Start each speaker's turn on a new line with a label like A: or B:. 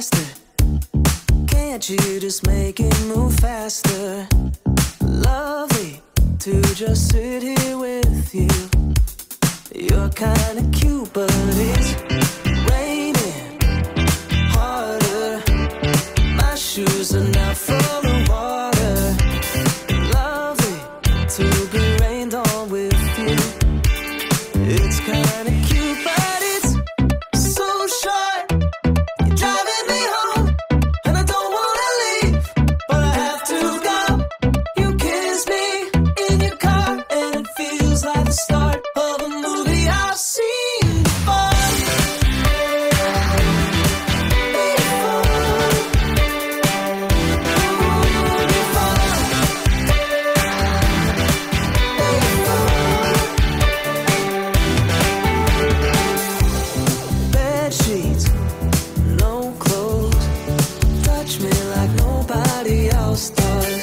A: faster. Can't you just make it move faster? Lovely to just sit here with you. You're kinda cute, stars.